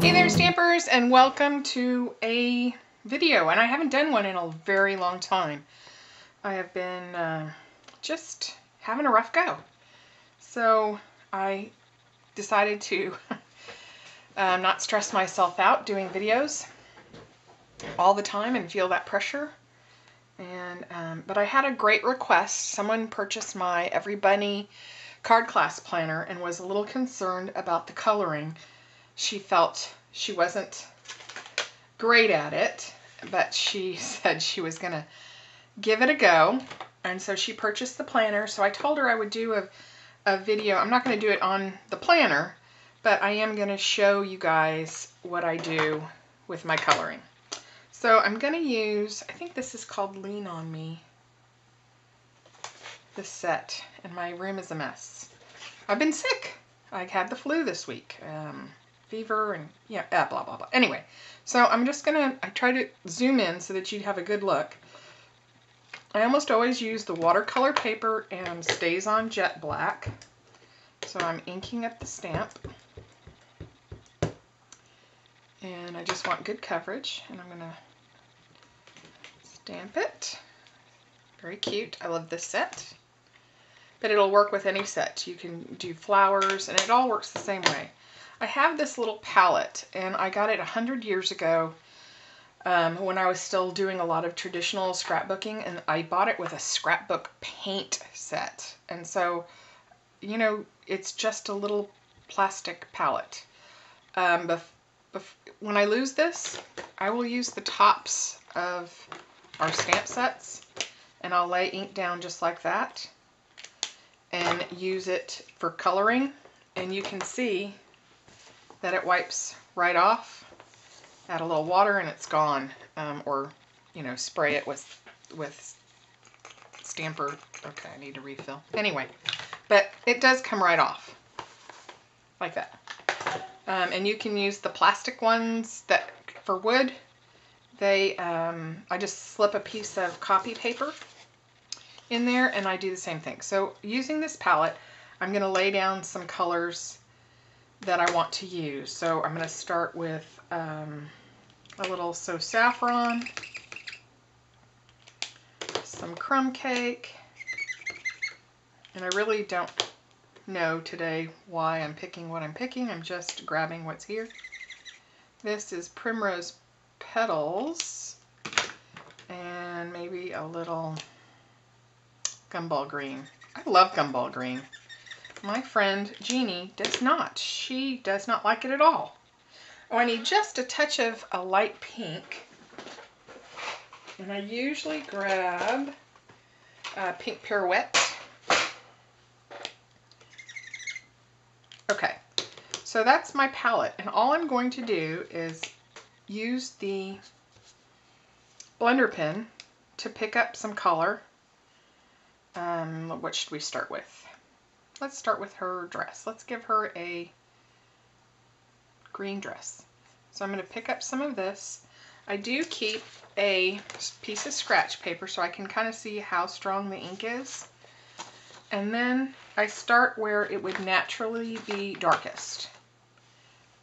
Hey there Stampers and welcome to a video and I haven't done one in a very long time. I have been uh, just having a rough go. So I decided to um, not stress myself out doing videos all the time and feel that pressure. And um, But I had a great request. Someone purchased my Every Bunny card class planner and was a little concerned about the coloring. She felt she wasn't great at it, but she said she was going to give it a go. And so she purchased the planner. So I told her I would do a, a video. I'm not going to do it on the planner, but I am going to show you guys what I do with my coloring. So I'm going to use, I think this is called Lean On Me, this set, and my room is a mess. I've been sick. I had the flu this week, um, fever and yeah, uh, blah, blah, blah. Anyway, so I'm just going to, I try to zoom in so that you'd have a good look. I almost always use the watercolor paper and StazOn jet black. So I'm inking up the stamp. And I just want good coverage. And I'm going to stamp it. Very cute. I love this set. But it'll work with any set. You can do flowers and it all works the same way. I have this little palette and I got it a hundred years ago um, when I was still doing a lot of traditional scrapbooking and I bought it with a scrapbook paint set. And so, you know, it's just a little plastic palette. Um, when I lose this, I will use the tops of our stamp sets and I'll lay ink down just like that and use it for coloring and you can see that it wipes right off add a little water and it's gone um, or you know spray it with with stamper. Okay I need to refill. Anyway but it does come right off like that. Um, and you can use the plastic ones that for wood. They, um, I just slip a piece of copy paper in there and I do the same thing. So using this palette, I'm going to lay down some colors that I want to use. So I'm going to start with um, a little So Saffron, some Crumb Cake, and I really don't know today why I'm picking what I'm picking. I'm just grabbing what's here. This is Primrose petals and maybe a little gumball green. I love gumball green. My friend Jeannie does not. She does not like it at all. Oh, I need just a touch of a light pink. And I usually grab a pink pirouette. Okay, so that's my palette. And all I'm going to do is use the blender pen to pick up some color. Um, what should we start with? Let's start with her dress. Let's give her a green dress. So I'm going to pick up some of this. I do keep a piece of scratch paper so I can kind of see how strong the ink is. And then I start where it would naturally be darkest.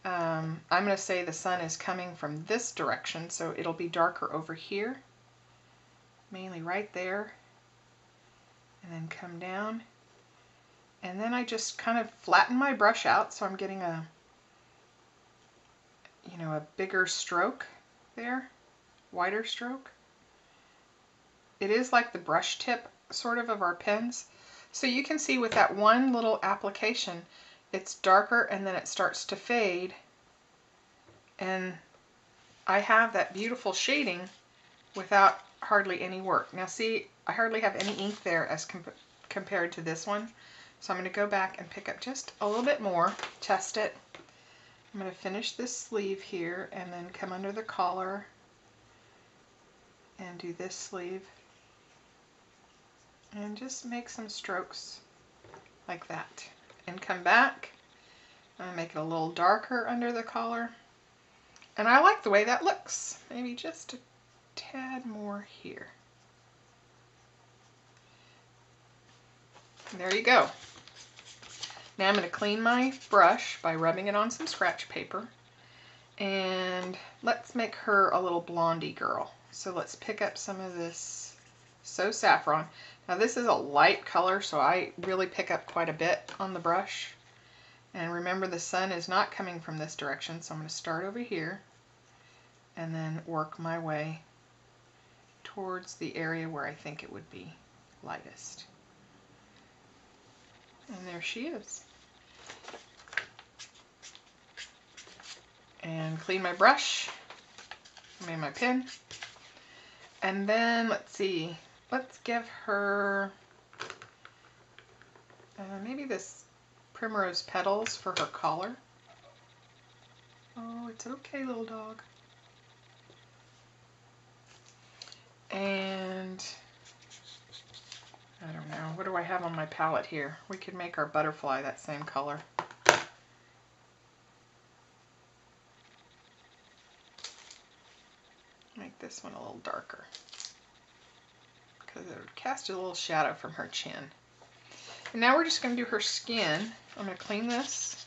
Um, I'm going to say the sun is coming from this direction, so it'll be darker over here, mainly right there, and then come down. And then I just kind of flatten my brush out so I'm getting a, you know, a bigger stroke there, wider stroke. It is like the brush tip sort of of our pens. So you can see with that one little application, it's darker and then it starts to fade and I have that beautiful shading without hardly any work. Now see, I hardly have any ink there as com compared to this one. So I'm going to go back and pick up just a little bit more, test it. I'm going to finish this sleeve here and then come under the collar and do this sleeve. And just make some strokes like that. And come back. And make it a little darker under the collar. And I like the way that looks. Maybe just a tad more here there you go now I'm going to clean my brush by rubbing it on some scratch paper And let's make her a little blondie girl. So let's pick up some of this So Saffron. Now this is a light color, so I really pick up quite a bit on the brush. And remember the sun is not coming from this direction, so I'm going to start over here and then work my way towards the area where I think it would be lightest. And there she is. And clean my brush, made my pin. And then, let's see, let's give her uh, maybe this primrose petals for her collar. Oh, it's okay, little dog. And I don't know, what do I have on my palette here? We could make our butterfly that same color. Make this one a little darker because it would cast a little shadow from her chin. And now we're just going to do her skin. I'm going to clean this.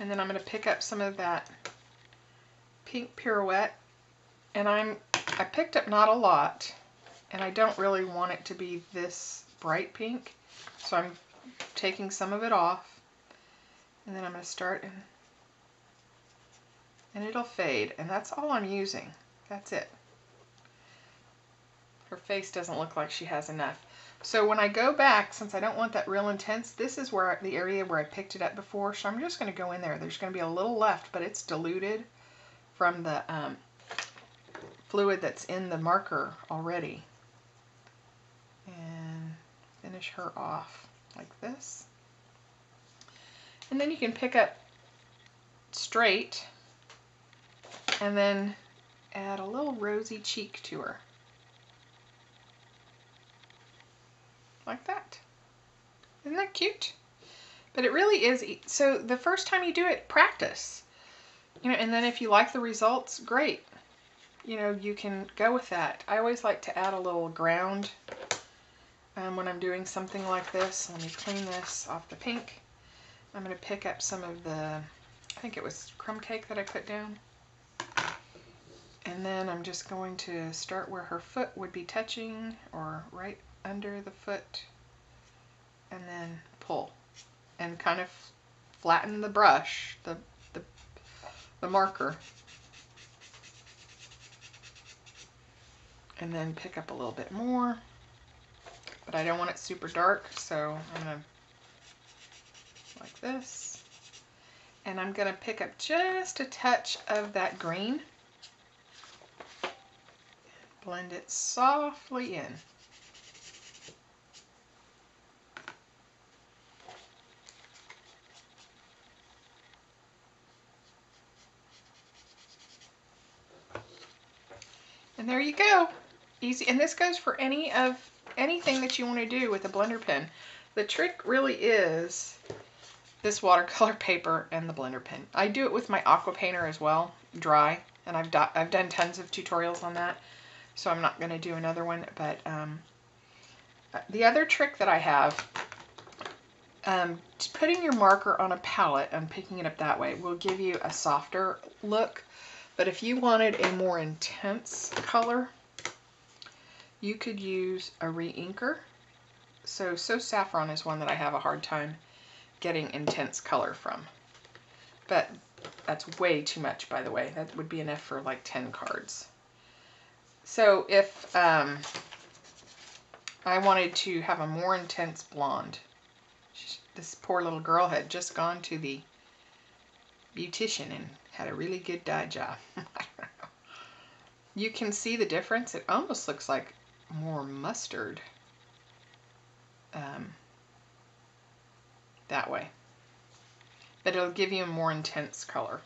And then I'm going to pick up some of that pink pirouette. And I'm I picked up not a lot. And I don't really want it to be this bright pink. So I'm taking some of it off. And then I'm going to start and and it'll fade. And that's all I'm using. That's it. Her face doesn't look like she has enough. So when I go back, since I don't want that real intense, this is where the area where I picked it up before. So I'm just going to go in there. There's going to be a little left, but it's diluted from the um, fluid that's in the marker already. And finish her off like this. And then you can pick up straight and then add a little rosy cheek to her. like that. Isn't that cute? But it really is, so the first time you do it, practice. You know, and then if you like the results, great. You know, you can go with that. I always like to add a little ground um, when I'm doing something like this. Let me clean this off the pink. I'm going to pick up some of the, I think it was crumb cake that I put down. And then I'm just going to start where her foot would be touching or right under the foot and then pull and kind of flatten the brush, the, the, the marker. And then pick up a little bit more. But I don't want it super dark, so I'm to, like this. And I'm going to pick up just a touch of that green. Blend it softly in. And there you go. Easy. And this goes for any of anything that you want to do with a blender pen. The trick really is this watercolor paper and the blender pen. I do it with my aqua painter as well, dry, and I've, do I've done tons of tutorials on that, so I'm not going to do another one. But um, the other trick that I have, um, putting your marker on a palette and picking it up that way will give you a softer look but if you wanted a more intense color, you could use a re-inker. So, So Saffron is one that I have a hard time getting intense color from. But that's way too much, by the way. That would be enough for like 10 cards. So if um, I wanted to have a more intense blonde, this poor little girl had just gone to the beautician and had a really good dye job. you can see the difference. It almost looks like more mustard um, that way. But it'll give you a more intense color.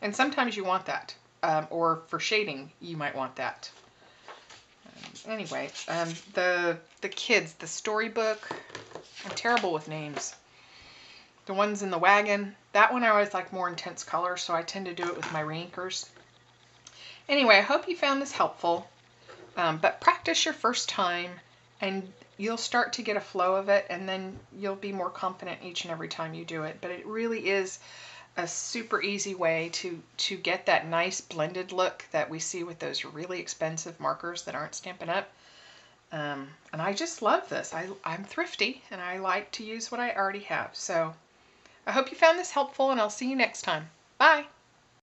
And sometimes you want that. Um, or for shading, you might want that. Um, anyway, um, the, the kids, the storybook, I'm terrible with names. The ones in the wagon, that one I always like more intense color, so I tend to do it with my reinkers. Anyway, I hope you found this helpful, um, but practice your first time and you'll start to get a flow of it and then you'll be more confident each and every time you do it. But it really is a super easy way to, to get that nice blended look that we see with those really expensive markers that aren't Stampin' Up. Um, and I just love this. I, I'm thrifty and I like to use what I already have. So I hope you found this helpful and I'll see you next time. Bye.